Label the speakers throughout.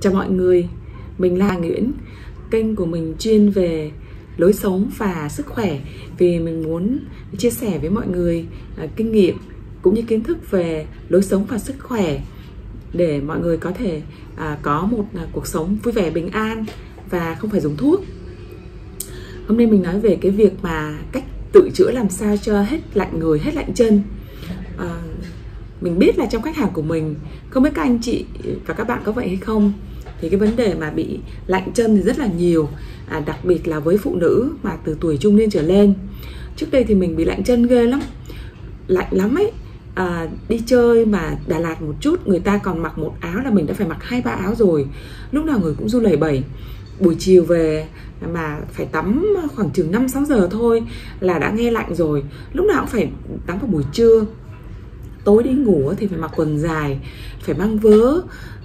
Speaker 1: Chào mọi người, mình là Nguyễn. Kênh của mình chuyên về lối sống và sức khỏe. Vì mình muốn chia sẻ với mọi người à, kinh nghiệm cũng như kiến thức về lối sống và sức khỏe Để mọi người có thể à, có một à, cuộc sống vui vẻ bình an và không phải dùng thuốc. Hôm nay mình nói về cái việc mà cách tự chữa làm sao cho hết lạnh người, hết lạnh chân. Mình biết là trong khách hàng của mình không biết các anh chị và các bạn có vậy hay không thì cái vấn đề mà bị lạnh chân thì rất là nhiều à, đặc biệt là với phụ nữ mà từ tuổi trung niên trở lên. Trước đây thì mình bị lạnh chân ghê lắm lạnh lắm ấy. À, đi chơi mà Đà Lạt một chút người ta còn mặc một áo là mình đã phải mặc hai ba áo rồi. Lúc nào người cũng du lẩy bẩy. Buổi chiều về mà phải tắm khoảng chừng 5 6 giờ thôi là đã nghe lạnh rồi. Lúc nào cũng phải tắm vào buổi trưa tối đi ngủ thì phải mặc quần dài phải mang vớ.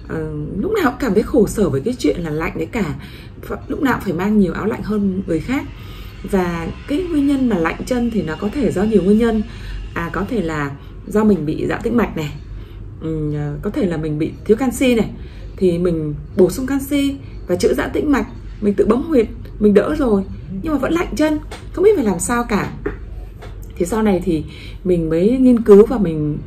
Speaker 1: À, lúc nào cũng cảm thấy khổ sở với cái chuyện là lạnh đấy cả. Lúc nào cũng phải mang nhiều áo lạnh hơn người khác. Và cái nguyên nhân mà lạnh chân thì nó có thể do nhiều nguyên nhân. À có thể là do mình bị giãn tĩnh mạch này. Ừ, ờ, có thể là mình bị thiếu canxi này. Thì mình bổ sung canxi và chữa giãn tĩnh mạch. Mình tự bấm huyệt mình đỡ rồi. Nhưng mà vẫn lạnh chân không biết phải làm sao cả. Thì sau này thì mình mới nghiên cứu và mình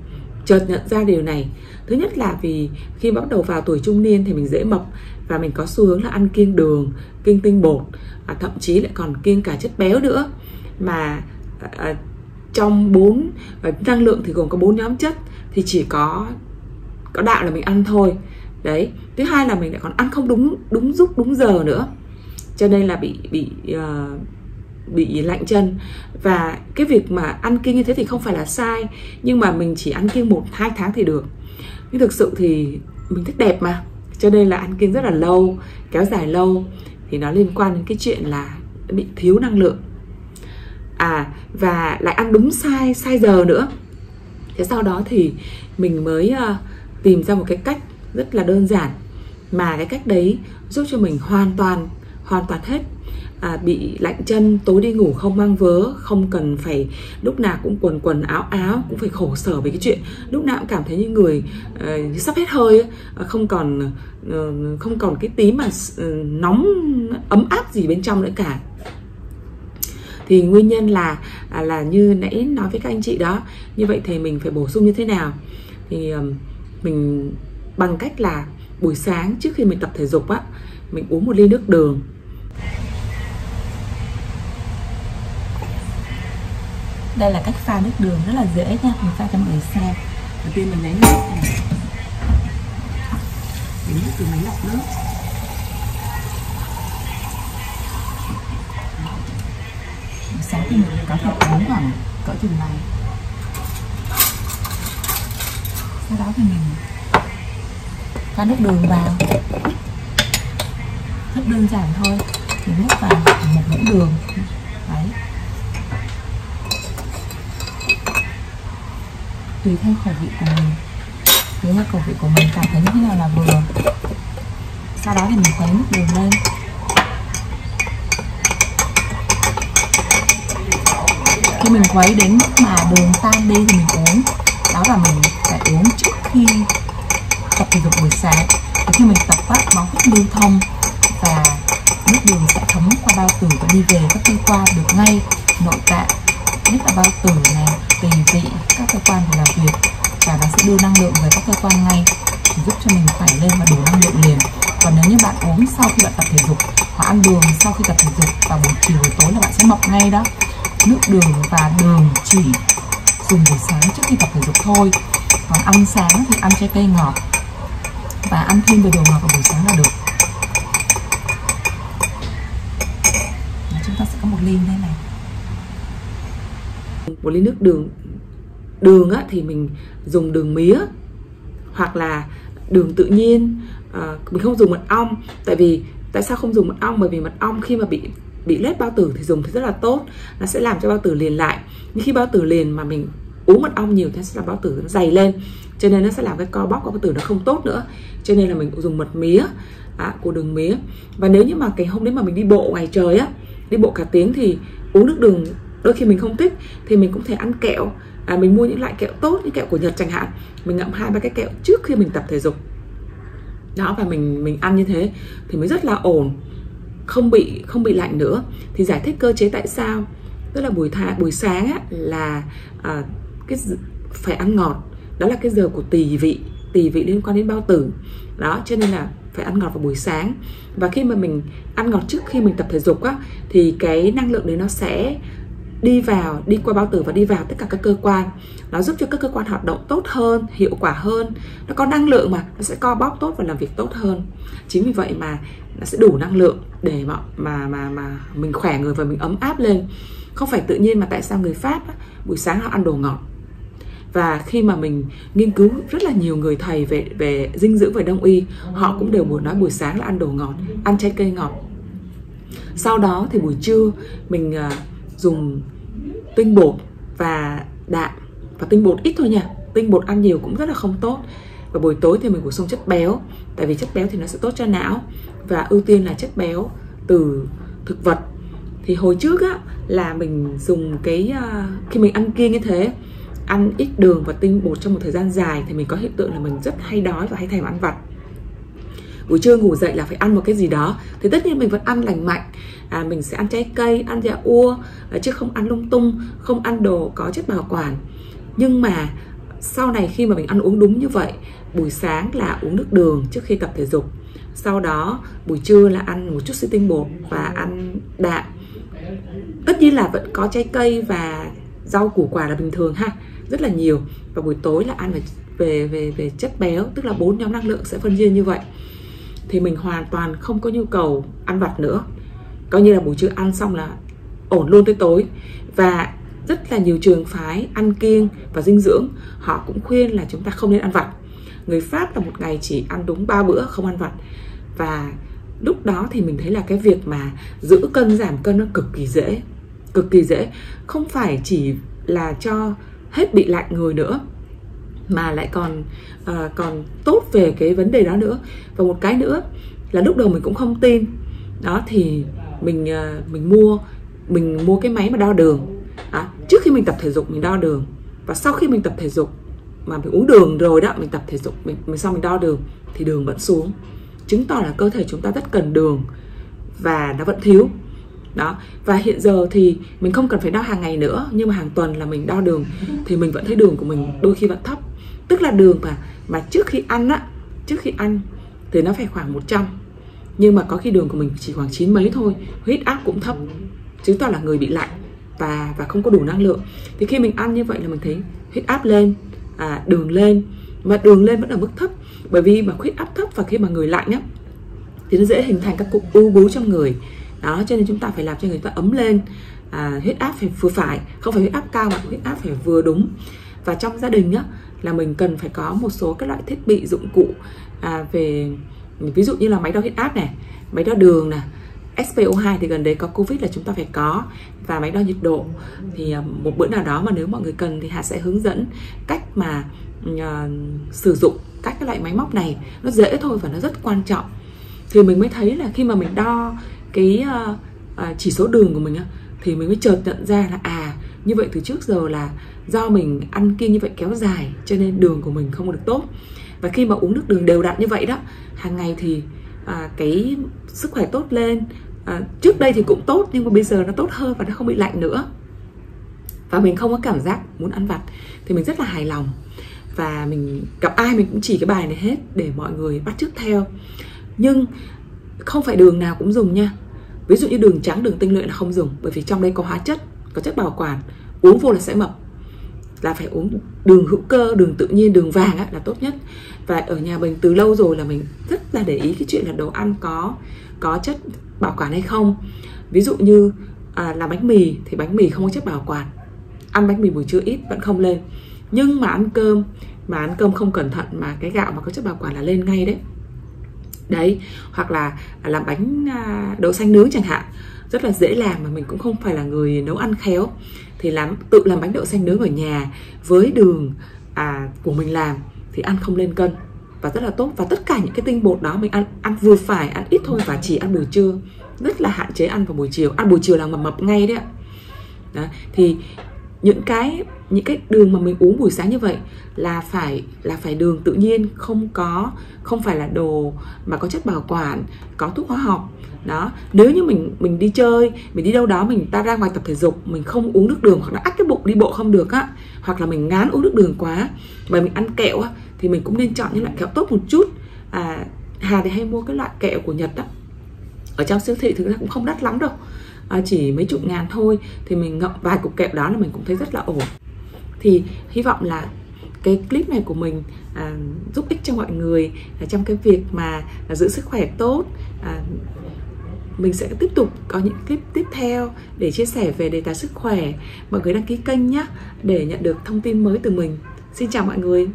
Speaker 1: chợt nhận ra điều này. Thứ nhất là vì khi bắt đầu vào tuổi trung niên thì mình dễ mập và mình có xu hướng là ăn kiêng đường kiêng tinh bột à, thậm chí lại còn kiêng cả chất béo nữa. Mà à, à trong bốn à, năng lượng thì gồm có bốn nhóm chất thì chỉ có có đạo là mình ăn thôi. Đấy thứ hai là mình lại còn ăn không đúng đúng lúc đúng giờ nữa. Cho nên là bị bị uh, bị lạnh chân. Và cái việc mà ăn kiêng như thế thì không phải là sai nhưng mà mình chỉ ăn kiêng một hai tháng thì được. Nhưng thực sự thì mình thích đẹp mà cho nên là ăn kiêng rất là lâu kéo dài lâu thì nó liên quan đến cái chuyện là bị thiếu năng lượng. À và lại ăn đúng sai sai giờ nữa. Thế sau đó thì mình mới uh, tìm ra một cái cách rất là đơn giản mà cái cách đấy giúp cho mình hoàn toàn hoàn toàn hết à, bị lạnh chân tối đi ngủ không mang vớ không cần phải lúc nào cũng quần quần áo áo cũng phải khổ sở với cái chuyện lúc nào cũng cảm thấy như người uh, sắp hết hơi à, không còn uh, không còn cái tí mà uh, nóng ấm áp gì bên trong nữa cả. Thì nguyên nhân là à, là như nãy nói với các anh chị đó như vậy thì mình phải bổ sung như thế nào? Thì mình bằng cách là buổi sáng trước khi mình tập thể dục á mình uống một ly nước đường. Đây là cách pha nước đường rất là dễ nha. Mình pha cho mọi người xem. Đầu tiên mình lấy nước này. Lấy nước từ máy lọc nước. Sáng thì mình có thể uống khoảng cỡ chừng này. Sau đó thì mình pha nước đường vào. Rất đơn giản thôi. Mình múc vào một muỗng đường đấy tùy theo khẩu vị của mình. Nếu mà khẩu vị của mình cảm thấy như thế nào là vừa. Sau đó thì mình khuấy nước đường lên. Khi mình khuấy đến mức mà đường tan đi thì mình uống đó là mình phải uống trước khi tập thể dục buổi sáng và khi mình tập á, máu huyết lưu thông và nước đường sẽ thấm qua bao tử và đi về các cơ quan được ngay nội tạng nhất là bao tử này tỳ vị các cơ quan để làm việc và nó sẽ đưa năng lượng về các cơ quan ngay giúp cho lên và đủ năng lượng liền. Còn nếu như bạn uống sau khi bạn tập thể dục hoặc ăn đường sau khi tập thể dục vào buổi chiều buổi tối là bạn sẽ mọc ngay đó. Nước đường và đường chỉ dùng buổi sáng trước khi tập thể dục thôi. Còn ăn sáng thì ăn trái cây ngọt và ăn thêm về đồ ngọt vào buổi sáng là được. Chúng ta sẽ có một ly đây này. Một ly nước đường. Đường á, thì mình dùng đường mía hoặc là đường tự nhiên. À, mình không dùng mật ong tại vì tại sao không dùng mật ong? Bởi vì mật ong khi mà bị bị lết bao tử thì dùng thì rất là tốt. Nó sẽ làm cho bao tử liền lại. Nhưng khi bao tử liền mà mình uống mật ong nhiều thì sẽ làm bao tử nó dày lên. Cho nên nó sẽ làm cái co bóc của bao tử nó không tốt nữa. Cho nên là mình dùng mật mía à, của đường mía. Và nếu như mà cái hôm đấy mà mình đi bộ ngoài trời á đi bộ cả tiếng thì uống nước đường đôi khi mình không thích thì mình cũng thể ăn kẹo à, mình mua những loại kẹo tốt như kẹo của nhật chẳng hạn. Mình ngậm hai ba cái kẹo trước khi mình tập thể dục. Đó và mình mình ăn như thế thì mới rất là ổn không bị không bị lạnh nữa. Thì giải thích cơ chế tại sao? Tức là buổi thả buổi sáng á, là à, cái phải ăn ngọt. Đó là cái giờ của tỳ vị tỳ vị liên quan đến bao tử. Đó cho nên là phải ăn ngọt vào buổi sáng. Và khi mà mình ăn ngọt trước khi mình tập thể dục á thì cái năng lượng đấy nó sẽ đi vào đi qua bao tử và đi vào tất cả các cơ quan. Nó giúp cho các cơ quan hoạt động tốt hơn hiệu quả hơn. Nó có năng lượng mà nó sẽ co bóp tốt và làm việc tốt hơn. Chính vì vậy mà nó sẽ đủ năng lượng để mà mà mà mà mình khỏe người và mình ấm áp lên. Không phải tự nhiên mà tại sao người pháp á, buổi sáng họ ăn đồ ngọt. Và khi mà mình nghiên cứu rất là nhiều người thầy về về dinh dưỡng về đông y họ cũng đều muốn nói buổi sáng là ăn đồ ngọt ăn trái cây ngọt. Sau đó thì buổi trưa mình uh, dùng tinh bột và đạm và tinh bột ít thôi nha. Tinh bột ăn nhiều cũng rất là không tốt. Và buổi tối thì mình bổ sung chất béo tại vì chất béo thì nó sẽ tốt cho não. Và ưu tiên là chất béo từ thực vật. Thì hồi trước á là mình dùng cái uh, khi mình ăn kiêng như thế ăn ít đường và tinh bột trong một thời gian dài thì mình có hiện tượng là mình rất hay đói và hay thèm ăn vặt buổi trưa ngủ dậy là phải ăn một cái gì đó. Thì tất nhiên mình vẫn ăn lành mạnh. À, mình sẽ ăn trái cây ăn dạ ua à, chứ không ăn lung tung không ăn đồ có chất bảo quản. Nhưng mà sau này khi mà mình ăn uống đúng như vậy buổi sáng là uống nước đường trước khi tập thể dục. Sau đó buổi trưa là ăn một chút xíu tinh bột và ăn đạm. Tất nhiên là vẫn có trái cây và rau củ quả là bình thường ha rất là nhiều. Và buổi tối là ăn về về về, về chất béo tức là bốn nhóm năng lượng sẽ phân chia như vậy thì mình hoàn toàn không có nhu cầu ăn vặt nữa. Coi như là buổi trưa ăn xong là ổn luôn tới tối. Và rất là nhiều trường phái ăn kiêng và dinh dưỡng, họ cũng khuyên là chúng ta không nên ăn vặt. Người pháp là một ngày chỉ ăn đúng 3 bữa, không ăn vặt. Và lúc đó thì mình thấy là cái việc mà giữ cân, giảm cân nó cực kỳ dễ, cực kỳ dễ. Không phải chỉ là cho hết bị lạnh người nữa mà lại còn uh, còn tốt về cái vấn đề đó nữa. Và một cái nữa là lúc đầu mình cũng không tin. Đó thì mình uh, mình mua mình mua cái máy mà đo đường. À, trước khi mình tập thể dục mình đo đường. Và sau khi mình tập thể dục mà mình uống đường rồi đó mình tập thể dục mình mình sau mình đo đường thì đường vẫn xuống. Chứng tỏ là cơ thể chúng ta rất cần đường và nó vẫn thiếu. Đó và hiện giờ thì mình không cần phải đo hàng ngày nữa nhưng mà hàng tuần là mình đo đường thì mình vẫn thấy đường của mình đôi khi vẫn thấp tức là đường mà mà trước khi ăn á trước khi ăn thì nó phải khoảng 100 nhưng mà có khi đường của mình chỉ khoảng chín mấy thôi huyết áp cũng thấp chứng tỏ là người bị lạnh và và không có đủ năng lượng. Thì khi mình ăn như vậy là mình thấy huyết áp lên à, đường lên mà đường lên vẫn ở mức thấp. Bởi vì mà huyết áp thấp và khi mà người lạnh á thì nó dễ hình thành các cục u bú trong người. Đó cho nên chúng ta phải làm cho người ta ấm lên. À, huyết áp phải vừa phải không phải huyết áp cao mà huyết áp phải vừa đúng. Và trong gia đình á là mình cần phải có một số các loại thiết bị dụng cụ à, về ví dụ như là máy đo huyết áp này máy đo đường này SPO2 thì gần đây có Covid là chúng ta phải có và máy đo nhiệt độ. Thì à, một bữa nào đó mà nếu mọi người cần thì Hà sẽ hướng dẫn cách mà uh, sử dụng các cái loại máy móc này. Nó dễ thôi và nó rất quan trọng. Thì mình mới thấy là khi mà mình đo cái uh, uh, chỉ số đường của mình á thì mình mới chợt nhận ra là à như vậy từ trước giờ là do mình ăn kiêng như vậy kéo dài cho nên đường của mình không được tốt. Và khi mà uống nước đường đều đặn như vậy đó hàng ngày thì à, cái sức khỏe tốt lên. À, trước đây thì cũng tốt nhưng mà bây giờ nó tốt hơn và nó không bị lạnh nữa. Và mình không có cảm giác muốn ăn vặt thì mình rất là hài lòng. Và mình gặp ai mình cũng chỉ cái bài này hết để mọi người bắt chước theo. Nhưng không phải đường nào cũng dùng nha. Ví dụ như đường trắng đường tinh luyện là không dùng bởi vì trong đây có hóa chất có chất bảo quản uống vô là sẽ mập là phải uống đường hữu cơ đường tự nhiên đường vàng á, là tốt nhất. Và ở nhà mình từ lâu rồi là mình rất là để ý cái chuyện là đồ ăn có có chất bảo quản hay không. Ví dụ như à, làm bánh mì thì bánh mì không có chất bảo quản. Ăn bánh mì buổi trưa ít vẫn không lên. Nhưng mà ăn cơm mà ăn cơm không cẩn thận mà cái gạo mà có chất bảo quản là lên ngay đấy. Đấy hoặc là à, làm bánh à, đậu xanh nướng chẳng hạn rất là dễ làm mà mình cũng không phải là người nấu ăn khéo. Thì làm tự làm bánh đậu xanh nướng ở nhà với đường à, của mình làm thì ăn không lên cân và rất là tốt. Và tất cả những cái tinh bột đó mình ăn ăn vừa phải ăn ít thôi và chỉ ăn buổi trưa. Rất là hạn chế ăn vào buổi chiều. Ăn buổi chiều là mập mập ngay đấy ạ. Đó. thì những cái những cái đường mà mình uống buổi sáng như vậy là phải là phải đường tự nhiên không có không phải là đồ mà có chất bảo quản có thuốc hóa học. Đó nếu như mình mình đi chơi mình đi đâu đó mình ta ra ngoài tập thể dục mình không uống nước đường hoặc là ắt cái bụng đi bộ không được á hoặc là mình ngán uống nước đường quá và mình ăn kẹo á thì mình cũng nên chọn những loại kẹo tốt một chút. À, Hà thì hay mua cái loại kẹo của Nhật đó ở trong siêu thị thực ra cũng không đắt lắm đâu à, chỉ mấy chục ngàn thôi thì mình ngậm vài cục kẹo đó là mình cũng thấy rất là ổn. Thì hy vọng là cái clip này của mình à, giúp ích cho mọi người à, trong cái việc mà à, giữ sức khỏe tốt à, mình sẽ tiếp tục có những clip tiếp theo để chia sẻ về đề tài sức khỏe. Mọi người đăng ký kênh nhé để nhận được thông tin mới từ mình. Xin chào mọi người!